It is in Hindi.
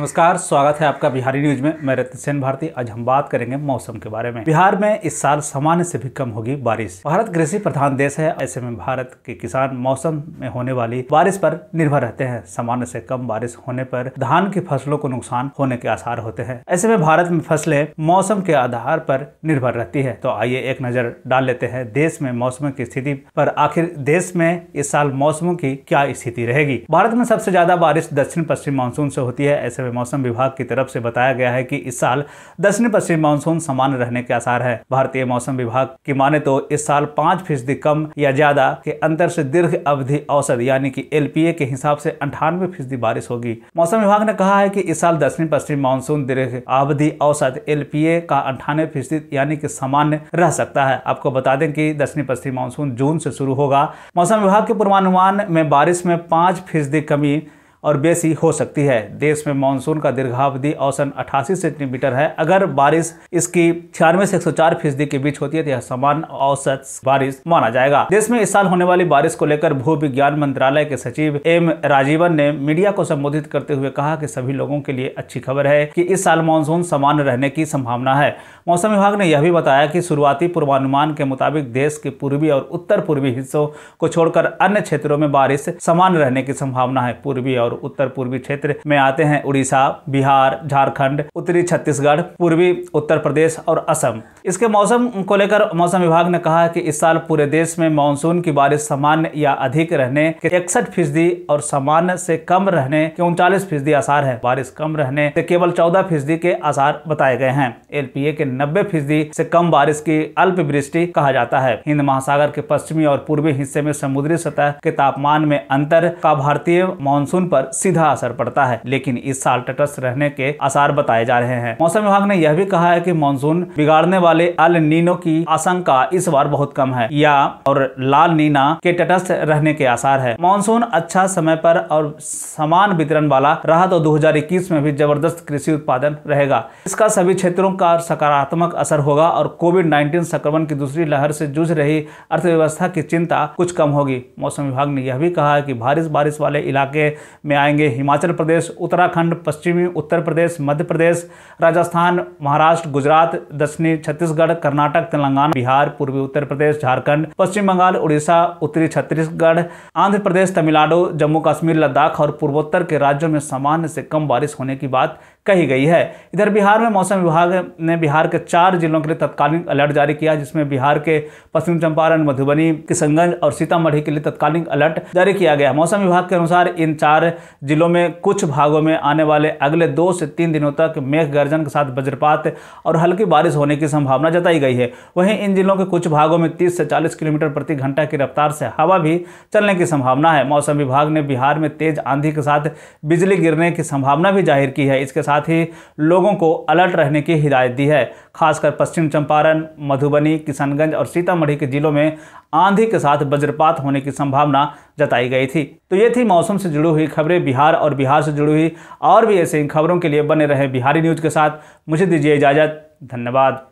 नमस्कार, स्वागत है आपका बिहारी न्यूज़ में। मैं रत्न सेन भारती। आज हम बात करेंगे मौसम के बारे में। बिहार में इस साल सामान्य से भी कम होगी बारिश। भारत कृषि प्रधान देश है, ऐसे में भारत के किसान मौसम में होने वाली बारिश पर निर्भर रहते हैं। सामान्य से कम बारिश होने पर धान की फ़सलों को नुकसान होने के आसार होते हैं। ऐसे में भारत में फ़सलें मौसम के आधार पर निर्भर रहती है। तो आइए एक नज़र डाल लेते हैं देश में मौसम की स्थिति पर। आखिर देश में इस साल मौसमों की क्या स्थिति रहेगी? भारत में सबसे ज़्यादा बारिश दक्षिण पश्चिम मानसून से होती है, ऐसे में मौसम विभाग की तरफ़ से बताया गया है कि इस साल दक्षिण पश्चिम मानसून समान रहने के आसार है। भारतीय मौसम विभाग की माने तो इस साल पाँच फ़ीसदी कम या ज़्यादा के अंतर से दीर्घ अवधि औसत, यानी कि एलपीए के हिसाब से अंठानवे फ़ीसदी बारिश होगी। मौसम विभाग ने कहा है कि इस साल दक्षिण पश्चिम मानसून दीर्घ अवधि औसत, एलपीए का अंठानवे फ़ीसदी, यानी कि सामान्य रह सकता है। आपको बता दें कि दक्षिण पश्चिम मानसून जून से शुरू होगा। मौसम विभाग के पूर्वानुमान में बारिश में पाँच फ़ीसदी कमी और बेसी हो सकती है। देश में मानसून का दीर्घावधि औसत 88 सेंटीमीटर है। अगर बारिश इसकी छियानवे से 104 फ़ीसदी के बीच होती है तो यह समान औसत बारिश माना जाएगा। देश में इस साल होने वाली बारिश को लेकर भू विज्ञान मंत्रालय के सचिव एम राजीवन ने मीडिया को संबोधित करते हुए कहा कि सभी लोगों के लिए अच्छी खबर है कि इस साल मानसून समान रहने की संभावना है। मौसम विभाग ने यह भी बताया कि शुरुआती पूर्वानुमान के मुताबिक देश के पूर्वी और उत्तर पूर्वी हिस्सों को छोड़कर अन्य क्षेत्रों में बारिश समान रहने की संभावना है। पूर्वी और उत्तर पूर्वी क्षेत्र में आते हैं उड़ीसा, बिहार, झारखंड, उत्तरी छत्तीसगढ़, पूर्वी उत्तर प्रदेश और असम। इसके मौसम को लेकर मौसम विभाग ने कहा है कि इस साल पूरे देश में मानसून की बारिश सामान्य या अधिक रहने के इकसठ फ़ीसदी और सामान्य से कम रहने के उनचालीस फ़ीसदी आसार है। बारिश कम रहने से केवल चौदह फ़ीसदी के आसार बताए गए हैं। एलपीए के नब्बे फ़ीसदी से कम बारिश की अल्प वृष्टि कहा जाता है। हिंद महासागर के पश्चिमी और पूर्वी हिस्से में समुद्री सतह के तापमान में अंतर का भारतीय मानसून पर सीधा असर पड़ता है, लेकिन इस साल तटस्थ रहने के आसार बताए जा रहे हैं। मौसम विभाग ने यह भी कहा है की मानसून बिगाड़ने वाले अल नीनो की आशंका इस बार बहुत कम है, या और लाल नीना के तटस्थ रहने के आसार है। मानसून अच्छा समय पर और समान वितरण वाला रहा तो 2021 में भी ज़बरदस्त कृषि उत्पादन रहेगा। इसका सभी क्षेत्रों का सकारात्मक असर होगा और कोविड 19 संक्रमण की दूसरी लहर से जूझ रही अर्थव्यवस्था की चिंता कुछ कम होगी। मौसम विभाग ने यह भी कहा है कि बारिश बारिश वाले इलाके में आएँगे हिमाचल प्रदेश, उत्तराखंड, पश्चिमी उत्तर प्रदेश, मध्य प्रदेश, राजस्थान, महाराष्ट्र, गुजरात, दक्षिणी छत्तीसगढ़, कर्नाटक, तेलंगाना, बिहार, पूर्वी उत्तर प्रदेश, झारखंड, पश्चिम बंगाल, उड़ीसा, उत्तरी छत्तीसगढ़, आंध्र प्रदेश, तमिलनाडु, जम्मू कश्मीर, लद्दाख और पूर्वोत्तर के राज्यों में सामान्य से कम बारिश होने की बात कही गई है। इधर बिहार में मौसम विभाग ने बिहार के चार जिलों के लिए तत्कालीन अलर्ट जारी किया, जिसमें बिहार के पश्चिम चंपारण, मधुबनी, किशनगंज और सीतामढ़ी के लिए तत्कालीन अलर्ट जारी किया गया। मौसम विभाग के अनुसार इन चार जिलों में कुछ भागों में आने वाले अगले दो से तीन दिनों तक मेघ गर्जन के साथ वज्रपात और हल्की बारिश होने की संभावना जताई गई है। वहीं इन जिलों के कुछ भागों में 30 से 40 किलोमीटर प्रति घंटा की रफ्तार से हवा भी चलने की संभावना है। मौसम विभाग ने बिहार में तेज आंधी के साथ बिजली गिरने की संभावना भी ज़ाहिर की है। इसके साथ ही लोगों को अलर्ट रहने की हिदायत दी है। खासकर पश्चिम चंपारण, मधुबनी, किशनगंज और सीतामढ़ी के जिलों में आंधी के साथ वज्रपात होने की संभावना जताई गई थी। तो ये थी मौसम से जुड़ी हुई खबरें बिहार और बिहार से जुड़ी हुई। और भी ऐसे खबरों के लिए बने रहे बिहारी न्यूज़ के साथ। मुझे दीजिए इजाज़त। धन्यवाद।